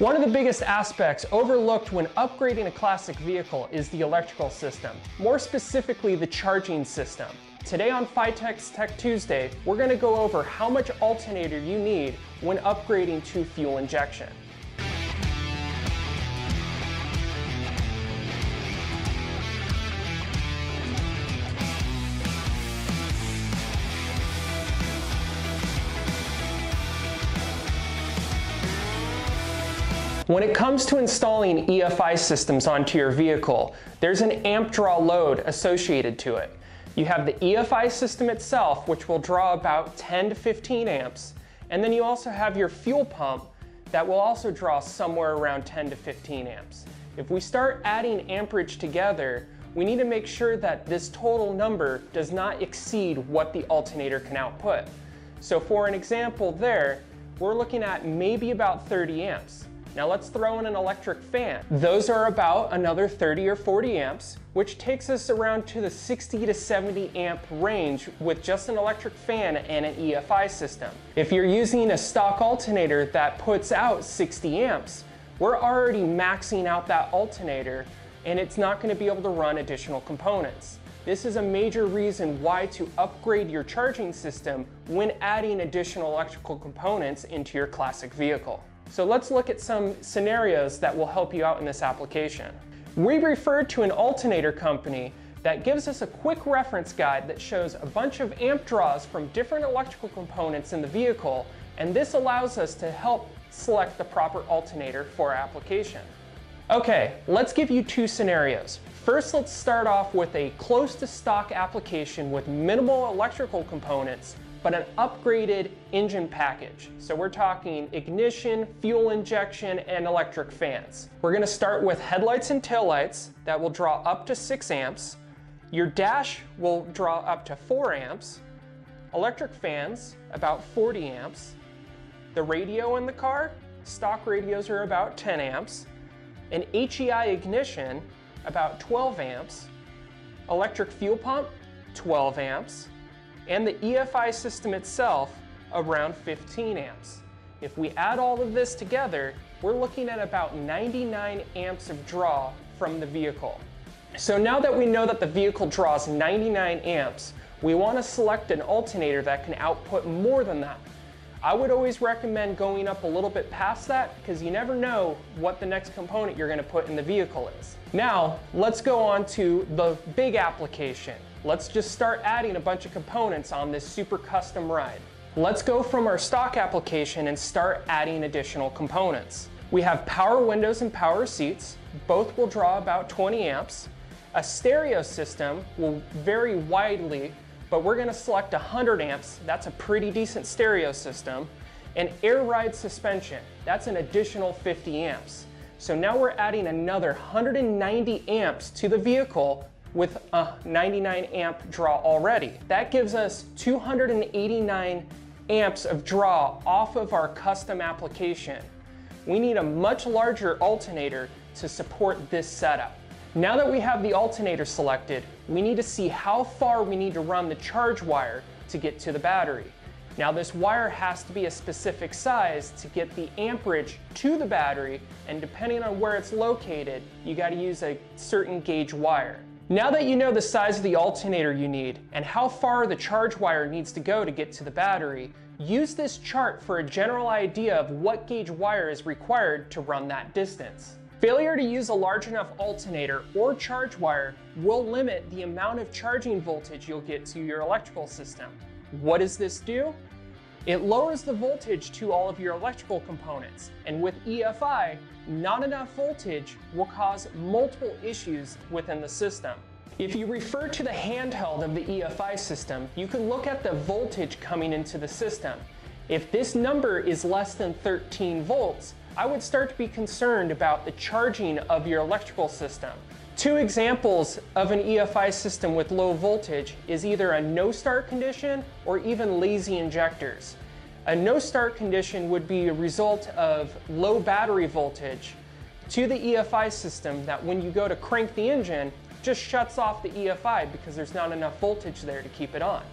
One of the biggest aspects overlooked when upgrading a classic vehicle is the electrical system, more specifically the charging system. Today on FiTech's Tech Tuesday, we're going to go over how much alternator you need when upgrading to fuel injection. When it comes to installing EFI systems onto your vehicle, there's an amp draw load associated to it. You have the EFI system itself, which will draw about 10 to 15 amps, and then you also have your fuel pump that will also draw somewhere around 10 to 15 amps. If we start adding amperage together, we need to make sure that this total number does not exceed what the alternator can output. So for an example there, we're looking at maybe about 30 amps. Now let's throw in an electric fan. Those are about another 30 or 40 amps, which takes us around to the 60 to 70 amp range with just an electric fan and an EFI system. If you're using a stock alternator that puts out 60 amps, we're already maxing out that alternator and it's not going to be able to run additional components. This is a major reason why to upgrade your charging system when adding additional electrical components into your classic vehicle. So let's look at some scenarios that will help you out in this application. We referred to an alternator company that gives us a quick reference guide that shows a bunch of amp draws from different electrical components in the vehicle, and this allows us to help select the proper alternator for application. Okay, let's give you two scenarios. First, let's start off with a close to stock application with minimal electrical components but an upgraded engine package. So we're talking ignition, fuel injection, and electric fans. We're gonna start with headlights and taillights that will draw up to six amps. Your dash will draw up to four amps. Electric fans, about 40 amps. The radio in the car, stock radios are about 10 amps. An HEI ignition, about 12 amps. Electric fuel pump, 12 amps and the EFI system itself around 15 amps. If we add all of this together, we're looking at about 99 amps of draw from the vehicle. So now that we know that the vehicle draws 99 amps, we want to select an alternator that can output more than that. I would always recommend going up a little bit past that because you never know what the next component you're going to put in the vehicle is. Now, let's go on to the big application. Let's just start adding a bunch of components on this super custom ride. Let's go from our stock application and start adding additional components. We have power windows and power seats. Both will draw about 20 amps. A stereo system will vary widely, but we're gonna select 100 amps. That's a pretty decent stereo system. An air ride suspension, that's an additional 50 amps. So now we're adding another 190 amps to the vehicle with a 99 amp draw already. That gives us 289 amps of draw off of our custom application. We need a much larger alternator to support this setup. Now that we have the alternator selected, we need to see how far we need to run the charge wire to get to the battery. Now this wire has to be a specific size to get the amperage to the battery and depending on where it's located, you gotta use a certain gauge wire. Now that you know the size of the alternator you need and how far the charge wire needs to go to get to the battery, use this chart for a general idea of what gauge wire is required to run that distance. Failure to use a large enough alternator or charge wire will limit the amount of charging voltage you'll get to your electrical system. What does this do? It lowers the voltage to all of your electrical components, and with EFI, not enough voltage will cause multiple issues within the system. If you refer to the handheld of the EFI system, you can look at the voltage coming into the system. If this number is less than 13 volts, I would start to be concerned about the charging of your electrical system. Two examples of an EFI system with low voltage is either a no start condition or even lazy injectors. A no start condition would be a result of low battery voltage to the EFI system that when you go to crank the engine, just shuts off the EFI because there's not enough voltage there to keep it on.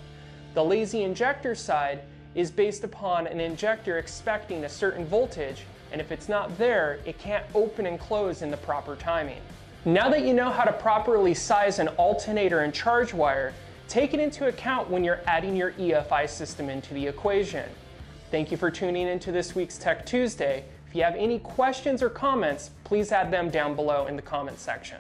The lazy injector side is based upon an injector expecting a certain voltage and if it's not there, it can't open and close in the proper timing. Now that you know how to properly size an alternator and charge wire, take it into account when you're adding your EFI system into the equation. Thank you for tuning into this week's Tech Tuesday. If you have any questions or comments, please add them down below in the comment section.